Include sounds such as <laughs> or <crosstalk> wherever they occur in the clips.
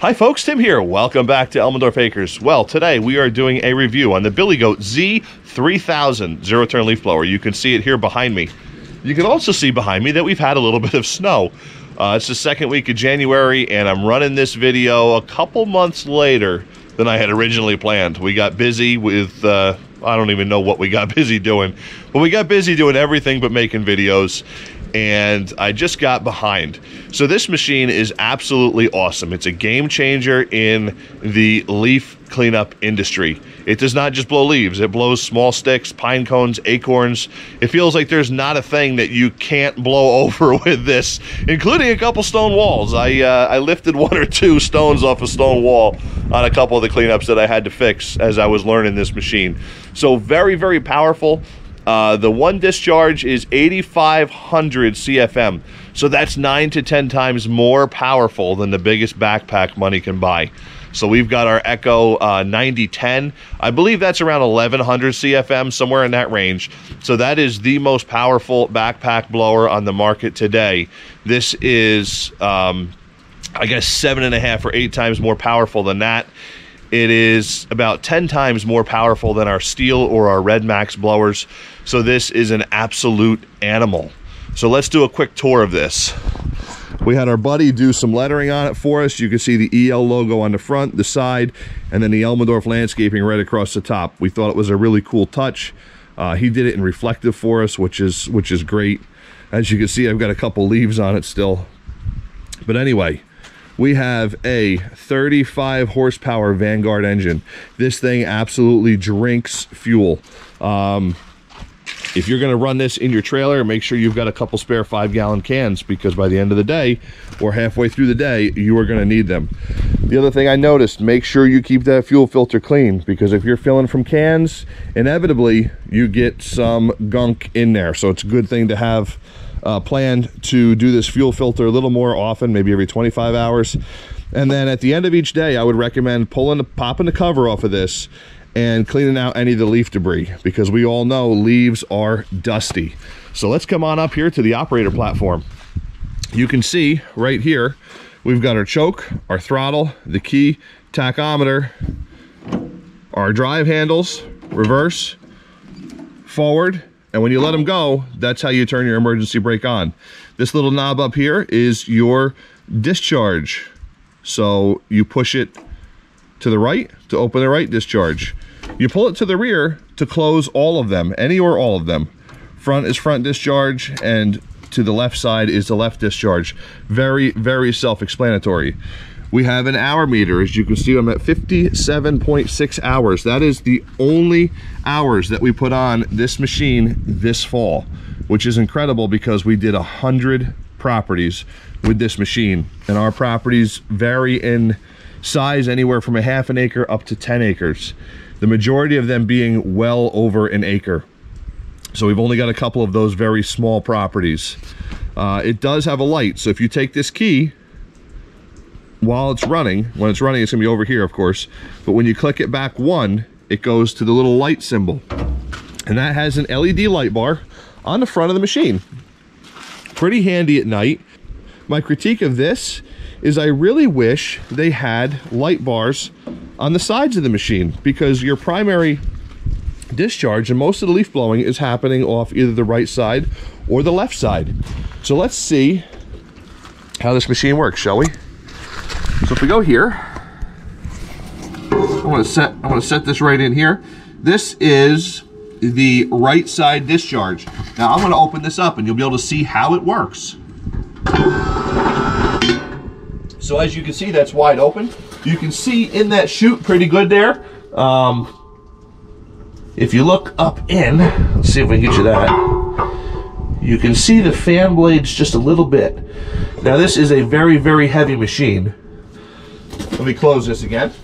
Hi folks, Tim here. Welcome back to Elmendorf Acres. Well, today we are doing a review on the Billy Goat Z3000 zero turn leaf blower. You can see it here behind me. You can also see behind me that we've had a little <laughs> bit of snow. Uh, it's the second week of January and I'm running this video a couple months later than I had originally planned. We got busy with, uh, I don't even know what we got <laughs> busy doing, but we got busy doing everything but making videos and I just got behind. So this machine is absolutely awesome. It's a game changer in the leaf cleanup industry. It does not just blow leaves, it blows small sticks, pine cones, acorns. It feels like there's not a thing that you can't blow <laughs> over with this, including a couple stone walls. I, uh, I lifted one or two stones off a stone wall on a couple of the cleanups that I had to fix as I was learning this machine. So very, very powerful. Uh, the one discharge is 8,500 CFM. So that's nine to 10 times more powerful than the biggest backpack money can buy. So we've got our Echo uh, 9010. I believe that's around 1100 CFM, somewhere in that range. So that is the most powerful backpack blower on the market today. This is, um, I guess, seven and a half or eight times more powerful than that. It is about 10 times more powerful than our Stihl or our Red Max blowers. So this is an absolute animal. So let's do a quick tour of this. We had our buddy do some lettering on it for us. You can see the EL logo on the front, the side, and then the Elmendorf landscaping right across the top. We thought it was a really cool touch. Uh, he did it in reflective for us, which is which is great. As you can see, I've got a couple leaves on it still. But anyway, we have a 35 horsepower Vanguard engine. This thing absolutely drinks fuel. Um, if you're going to run this in your trailer, make sure you've got a couple spare five gallon cans because by the end of the day or halfway through the day, you are going to need them. The other thing I noticed, make sure you keep that fuel filter clean because if you're filling from cans, inevitably you get some gunk in there. So it's a good thing to have uh, planned to do this fuel filter a little more often, maybe every 25 hours. And then at the end of each day, I would recommend pulling the popping the cover off of this and cleaning out any of the leaf debris because we all know leaves are dusty. So let's come on up here to the operator platform. You can see right here, we've got our choke, our throttle, the key, tachometer, our drive handles, reverse, forward, and when you let them go, that's how you turn your emergency brake on. This little knob up here is your discharge. So you push it to the right to open the right discharge. You pull it to the rear to close all of them, any or all of them. Front is front discharge and to the left side is the left discharge. Very, very self-explanatory. We have an hour meter. As you can see, I'm at 57.6 hours. That is the only hours that we put on this machine this fall, which is incredible because we did a 100 properties with this machine. And our properties vary in size anywhere from a half an acre up to 10 acres. The majority of them being well over an acre. So we've only got a couple of those very small properties. Uh, it does have a light, so if you take this key while it's running, when it's running, it's gonna be over here, of course, but when you click it back one, it goes to the little light symbol. And that has an LED light bar on the front of the machine. Pretty handy at night. My critique of this is I really wish they had light bars on the sides of the machine because your primary discharge and most of the leaf blowing is happening off either the right side or the left side. So let's see how this machine works, shall we? So if we go here, I want to set I want to set this right in here. This is the right side discharge. Now I'm going to open this up and you'll be able to see how it works. So as you can see, that's wide open. You can see in that chute pretty good there. Um, if you look up in, let's see if we can get you that. You can see the fan blades just a little bit. Now this is a very, very heavy machine. Let me close this again.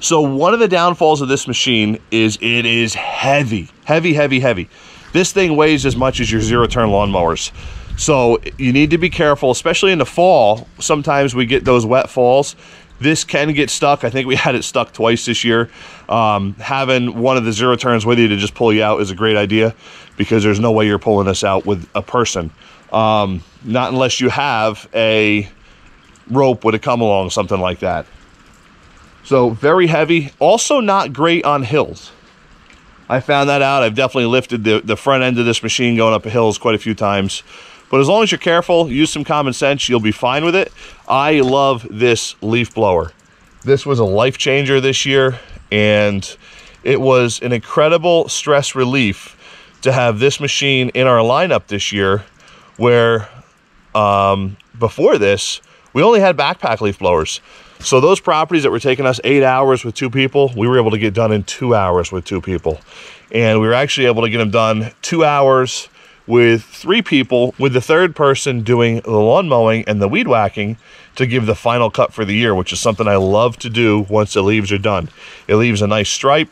So one of the downfalls of this machine is it is heavy, heavy, heavy, heavy. This thing weighs as much as your zero turn lawnmowers. So you need to be careful, especially in the fall. Sometimes we get those wet falls. this can get stuck. I think we <laughs> had it stuck twice this year. Um, having one of the zero turns with you to just pull you out is a great idea because there's no way you're pulling this out with a person. Um, not unless you have a rope with a come along, something like that. So very heavy. Also not great on hills. I found that out. I've definitely lifted the, the front end of this machine going up hills quite a few times. But as long as you're careful, use some common sense, you'll be fine with it. I love this leaf blower. This was a life changer this year, and it was an incredible stress relief to have this machine in our lineup this year where um, before this, we only had backpack leaf blowers. So those properties that were taking us eight hours with two people, we were able to get done in two hours with two people. And we were actually able to get them done two hours with three people, with the third person doing the lawn mowing and the weed whacking to give the final cut for the year, which is something I love to do once the leaves are done. It leaves a nice stripe.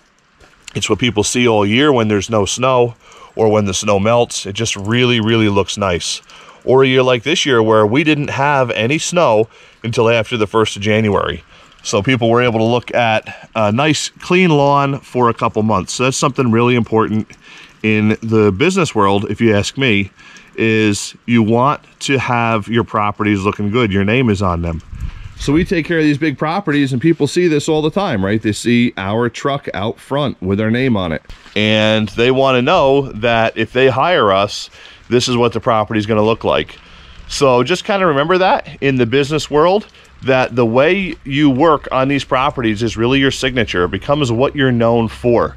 It's what people see all year when there's no snow or when the snow melts. It just really, really looks nice or a year like this year where we didn't have any snow until after the 1st of January. So people were able to look at a nice clean lawn for a couple months. So that's something really important in the business world, if you ask me, is you want to have your properties looking good. Your name is on them. So we take care of these big properties and people see this all the time, right? They see our truck out front with our name on it. And they want to know that if they hire us, this is what the property is going to look like. So just kind of remember that in the business world, that the way you work on these properties is really your signature. It becomes what you're known for.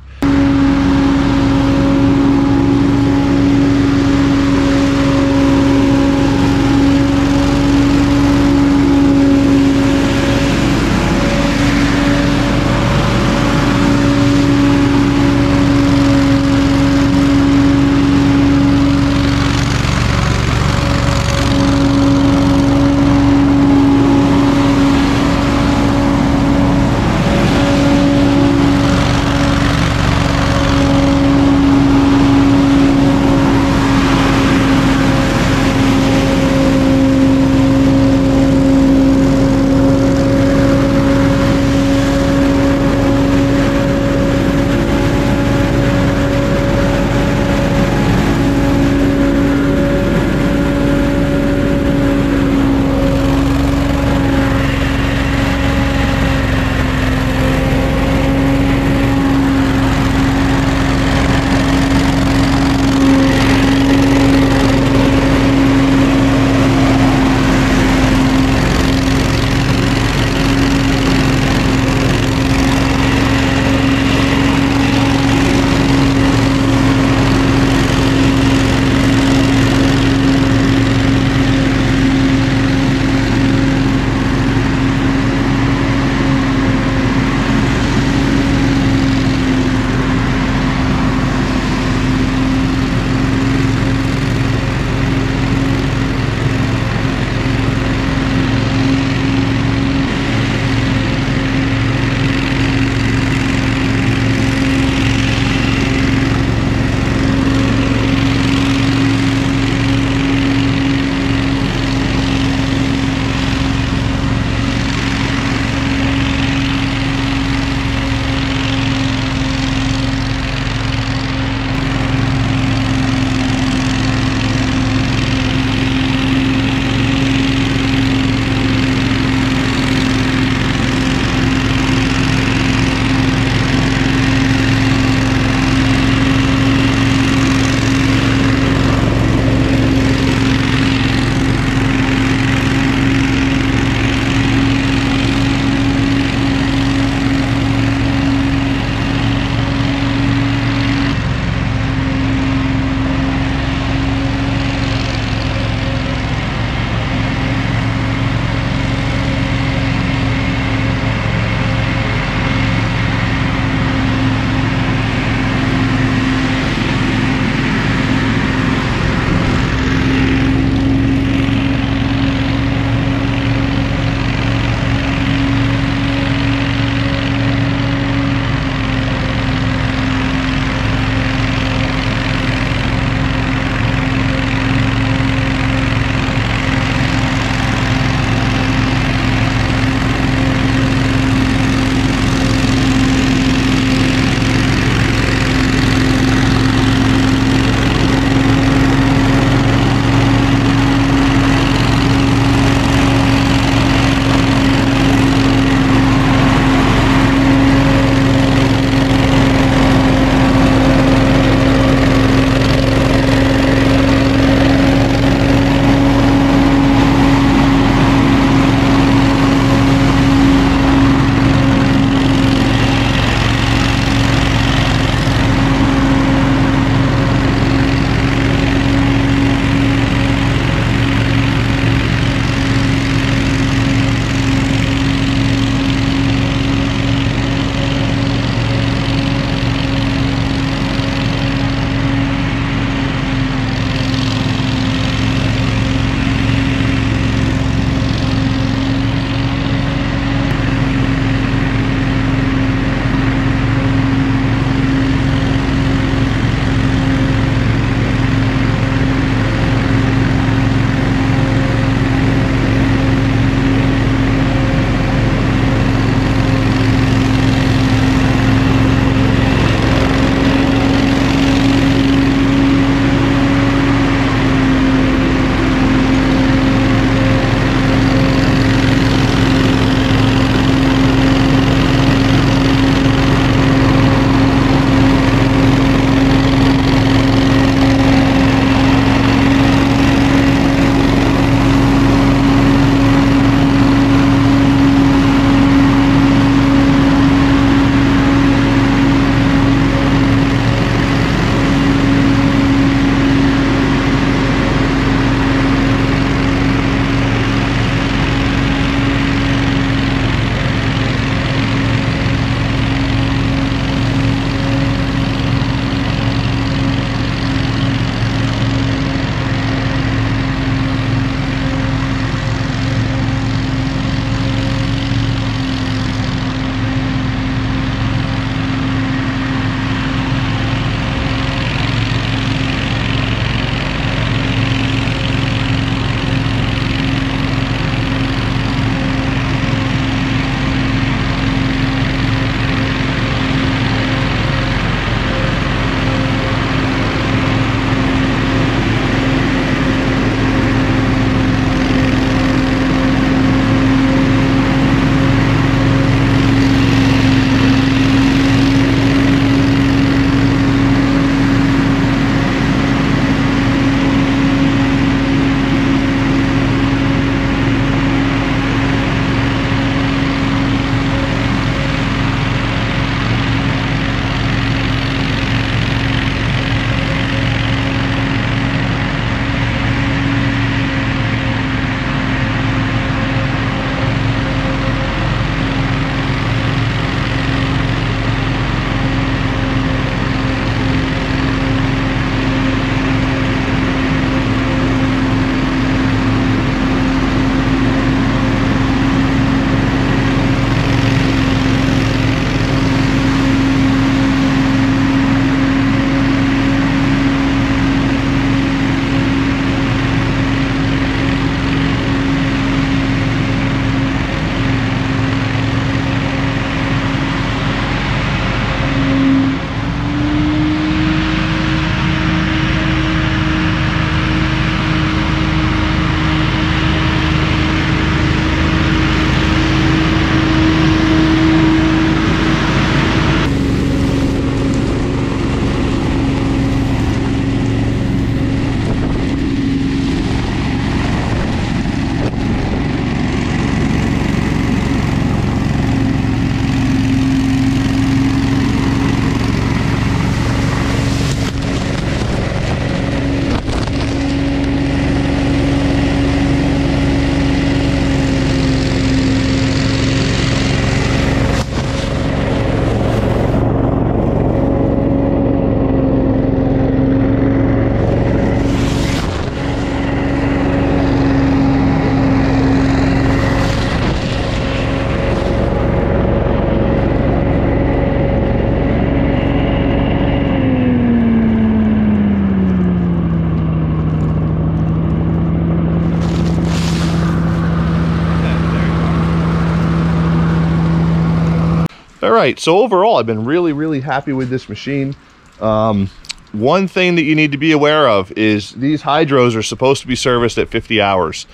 Right, so overall, I've been really, really happy with this machine. Um, one thing that you need to be aware of is these hydros are supposed to be serviced at 50 hours.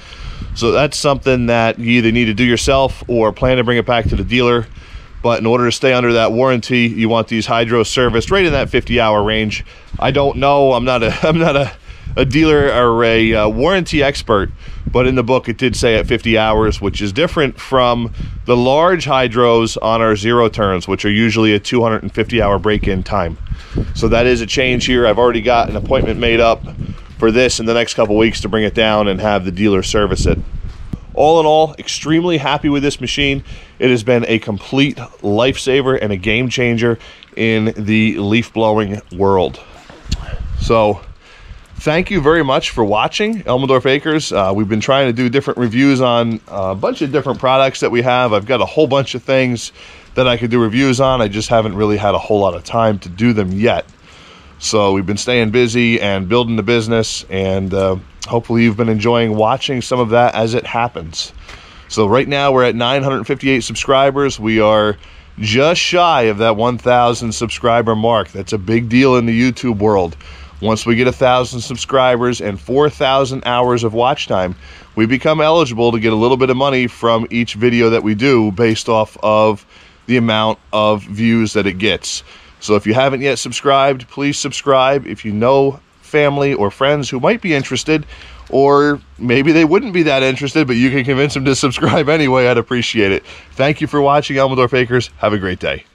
So that's something that you either need to do yourself or plan to bring it back to the dealer. But in order to stay under that warranty, you want these hydros serviced right in that 50 hour range. I don't know. I'm not a <laughs> I'm not a, a dealer or a uh, warranty expert, but in the book it did say at 50 hours, which is different from the large hydros on our zero turns, which are usually a 250 hour break-in time. So that is a change here. I've already got an appointment made up for this in the next couple weeks to bring it down and have the dealer service it. All in all, extremely happy with this machine. It has been a complete lifesaver and a game changer in the leaf blowing world. So, thank you very much for watching Elmendorf Acres. Uh, we've been trying to do different reviews on a bunch of different products that we have. I've got a whole bunch of things that I could do reviews on. I just haven't really had a whole lot of time to do them yet. So we've been staying busy and building the business, and uh, hopefully you've been enjoying watching some of that as it happens. So right now we're at 958 subscribers. We are just shy of that 1,000 subscriber mark. That's a big deal in the YouTube world. Once we get a thousand subscribers and 4,000 hours of watch time, we become eligible to get a little bit of money from each video that we do based off of the amount of views that it gets. So if you haven't yet subscribed, please subscribe. If you know family or friends who might be interested, or maybe they wouldn't be that interested, but you can convince them to subscribe <laughs> anyway, I'd appreciate it. Thank you for watching Elmendorf Acres. Have a great day.